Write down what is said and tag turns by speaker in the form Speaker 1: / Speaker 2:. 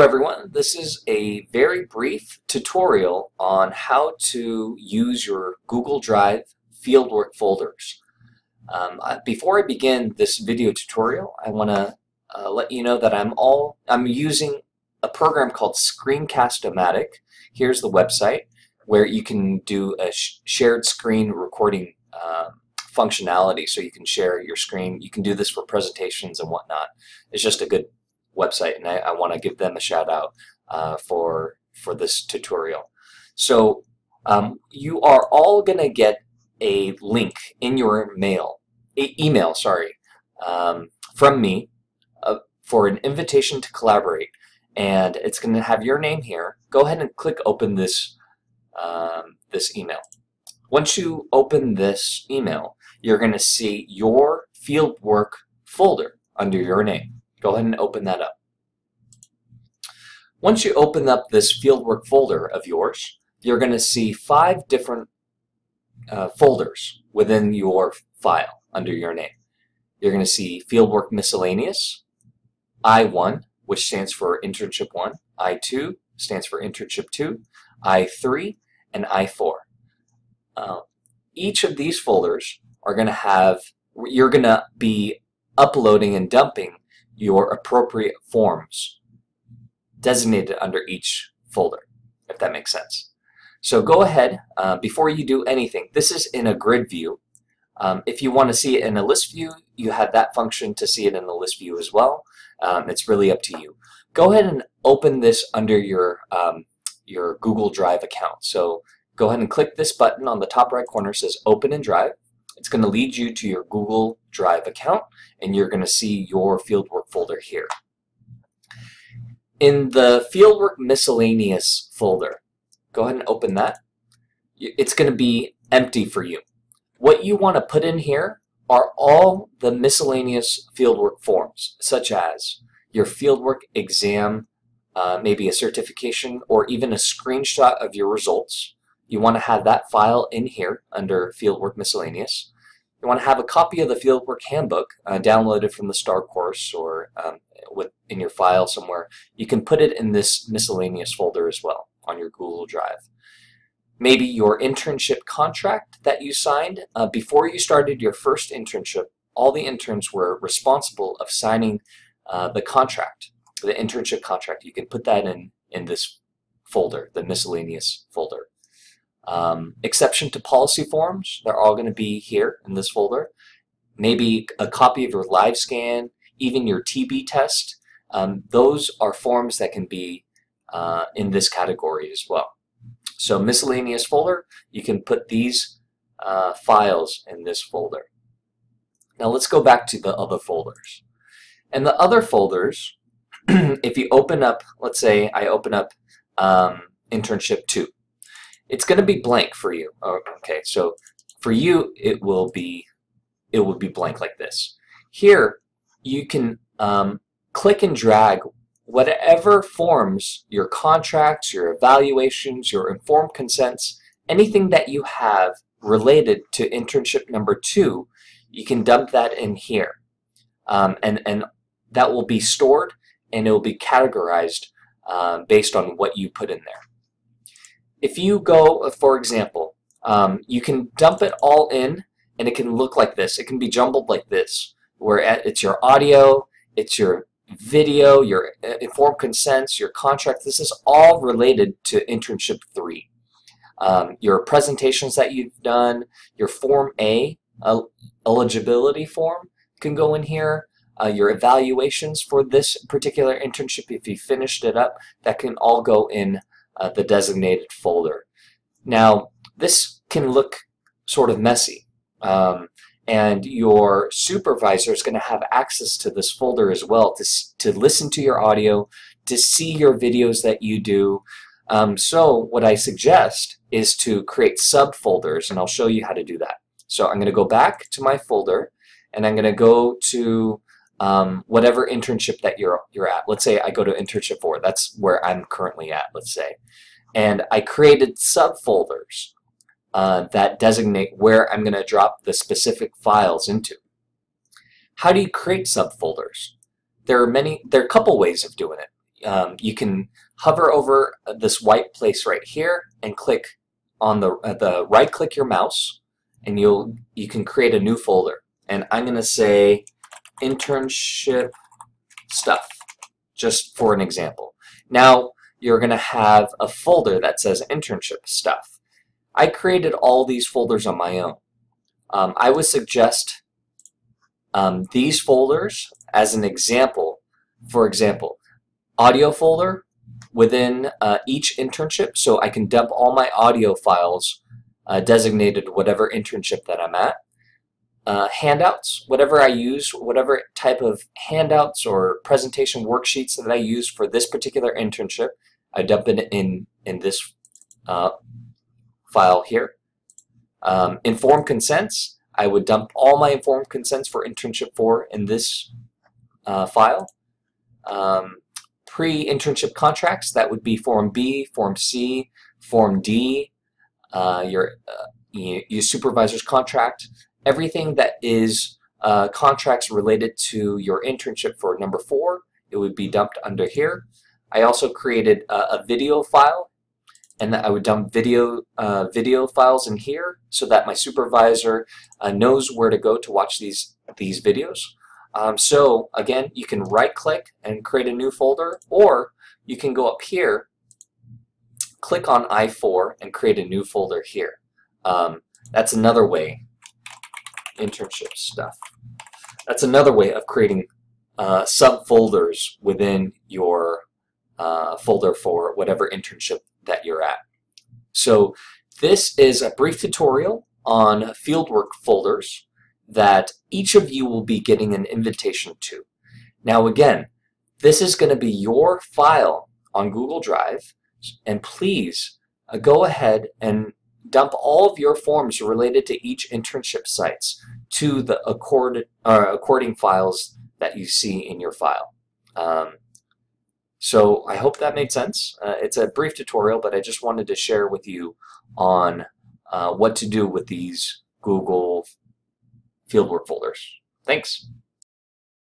Speaker 1: Everyone, this is a very brief tutorial on how to use your Google Drive fieldwork folders. Um, before I begin this video tutorial, I want to uh, let you know that I'm all I'm using a program called Screencast-O-Matic. Here's the website where you can do a sh shared screen recording uh, functionality so you can share your screen. You can do this for presentations and whatnot. It's just a good website, and I, I want to give them a shout out uh, for for this tutorial. So um, you are all going to get a link in your mail, email, sorry, um, from me uh, for an invitation to collaborate, and it's going to have your name here. Go ahead and click open this um, this email. Once you open this email, you're going to see your fieldwork folder under your name. Go ahead and open that up. Once you open up this fieldwork folder of yours, you're going to see five different uh, folders within your file under your name. You're going to see Fieldwork Miscellaneous, I1, which stands for Internship 1, I2 stands for Internship 2, I3, and I4. Uh, each of these folders are going to have, you're going to be uploading and dumping your appropriate forms designated under each folder, if that makes sense. So go ahead, uh, before you do anything, this is in a grid view. Um, if you want to see it in a list view, you have that function to see it in the list view as well. Um, it's really up to you. Go ahead and open this under your, um, your Google Drive account. So go ahead and click this button on the top right corner says Open in Drive. It's going to lead you to your Google Drive account and you're going to see your fieldwork folder here. In the fieldwork miscellaneous folder, go ahead and open that. It's going to be empty for you. What you want to put in here are all the miscellaneous fieldwork forms, such as your fieldwork exam, uh, maybe a certification, or even a screenshot of your results, you want to have that file in here under Fieldwork Miscellaneous. You want to have a copy of the Fieldwork Handbook uh, downloaded from the STAR course or um, with, in your file somewhere. You can put it in this miscellaneous folder as well on your Google Drive. Maybe your internship contract that you signed. Uh, before you started your first internship, all the interns were responsible of signing uh, the contract, the internship contract. You can put that in, in this folder, the miscellaneous folder. Um, exception to policy forms, they're all going to be here in this folder. Maybe a copy of your live scan, even your TB test. Um, those are forms that can be uh, in this category as well. So miscellaneous folder, you can put these uh, files in this folder. Now let's go back to the other folders. And the other folders, if you open up, let's say I open up um, internship 2 it's going to be blank for you. Oh, okay, so for you, it will be it will be blank like this. Here, you can um, click and drag whatever forms your contracts, your evaluations, your informed consents, anything that you have related to internship number two, you can dump that in here. Um, and, and that will be stored and it will be categorized uh, based on what you put in there if you go, for example, um, you can dump it all in and it can look like this. It can be jumbled like this, where it's your audio, it's your video, your uh, informed consents, your contract. This is all related to internship three. Um, your presentations that you've done, your Form A uh, eligibility form can go in here. Uh, your evaluations for this particular internship, if you finished it up, that can all go in uh, the designated folder. Now, this can look sort of messy. Um, and your supervisor is going to have access to this folder as well to, to listen to your audio, to see your videos that you do. Um, so what I suggest is to create subfolders, and I'll show you how to do that. So I'm going to go back to my folder, and I'm going to go to um, whatever internship that you're you're at. Let's say I go to internship four. That's where I'm currently at. Let's say, and I created subfolders uh, that designate where I'm going to drop the specific files into. How do you create subfolders? There are many. There are a couple ways of doing it. um, you can hover over this white place right here and click on the, uh, the right click your mouse and you'll you can create a new folder and I'm gonna say internship stuff just for an example. Now you're gonna have a folder that says internship stuff. I created all these folders on my own. Um, I would suggest um, these folders as an example. For example audio folder within uh, each internship so I can dump all my audio files uh, designated whatever internship that I'm at. Uh, handouts, whatever I use, whatever type of handouts or presentation worksheets that I use for this particular internship, I dump it in, in this uh, file here. Um, informed consents, I would dump all my informed consents for internship 4 in this uh, file. Um, pre-internship contracts, that would be Form B, Form C, Form D, uh, your, uh, your supervisor's contract, everything that is uh, contracts related to your internship for number four, it would be dumped under here. I also created a, a video file and I would dump video uh, video files in here so that my supervisor uh, knows where to go to watch these these videos. Um, so again, you can right click and create a new folder or you can go up here, click on I4 and create a new folder here. Um, that's another way, internship stuff. That's another way of creating uh, subfolders within your uh, folder for whatever internship that you're at. So this is a brief tutorial on fieldwork folders that each of you will be getting an invitation to. Now again, this is going to be your file on Google Drive, and please uh, go ahead and dump all of your forms related to each internship sites to the accord, uh, according files that you see in your file. Um, so I hope that made sense. Uh, it's a brief tutorial, but I just wanted to share with you on uh, what to do with these Google fieldwork folders. Thanks.